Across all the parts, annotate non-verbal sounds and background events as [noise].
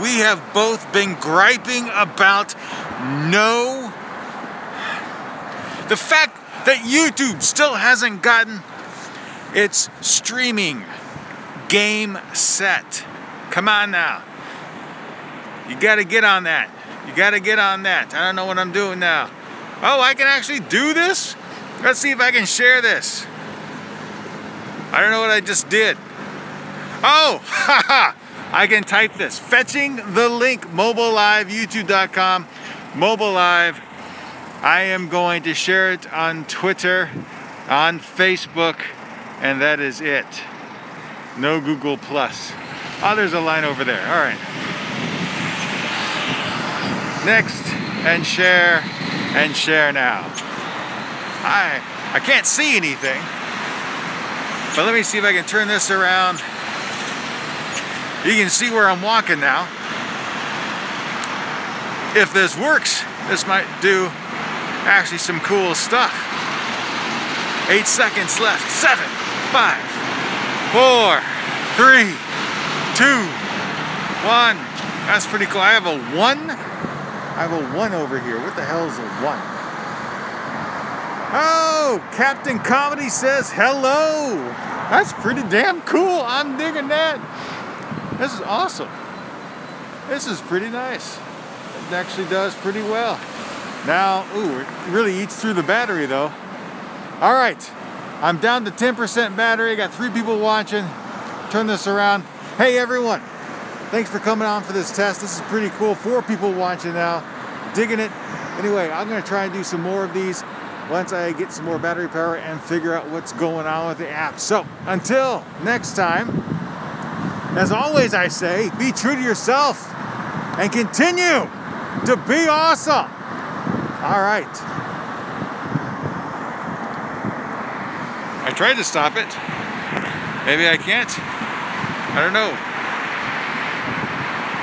we have both been griping about no. The fact that YouTube still hasn't gotten its streaming game set. Come on now. You got to get on that. You got to get on that. I don't know what I'm doing now. Oh, I can actually do this? Let's see if I can share this. I don't know what I just did. Oh, [laughs] haha. I can type this. Fetching the link, mobile live, youtube.com, mobile live. I am going to share it on Twitter, on Facebook, and that is it. No Google Plus. Oh, there's a line over there. All right. Next, and share, and share now. I, I can't see anything, but let me see if I can turn this around. You can see where I'm walking now. If this works, this might do actually some cool stuff. Eight seconds left. Seven, five, four, three, two, one. That's pretty cool. I have a one. I have a one over here. What the hell is a one? Oh, Captain Comedy says hello. That's pretty damn cool. I'm digging that. This is awesome. This is pretty nice. It actually does pretty well. Now, ooh, it really eats through the battery though. All right, I'm down to 10% battery. I got three people watching. Turn this around. Hey everyone, thanks for coming on for this test. This is pretty cool. Four people watching now. Digging it. Anyway, I'm gonna try and do some more of these once I get some more battery power and figure out what's going on with the app. So until next time, as always, I say, be true to yourself and continue to be awesome. All right. I tried to stop it. Maybe I can't. I don't know.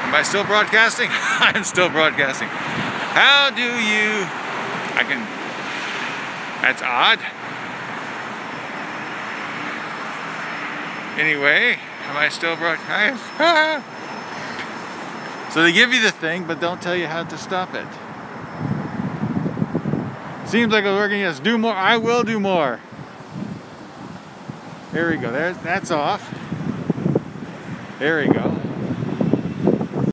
Am I still broadcasting? [laughs] I'm still broadcasting. How do you... I can... That's odd. Anyway, Am I still broadcasting? [laughs] so they give you the thing, but don't tell you how to stop it. Seems like it's working. Yes, do more. I will do more. There we go. There, that's off. There we go.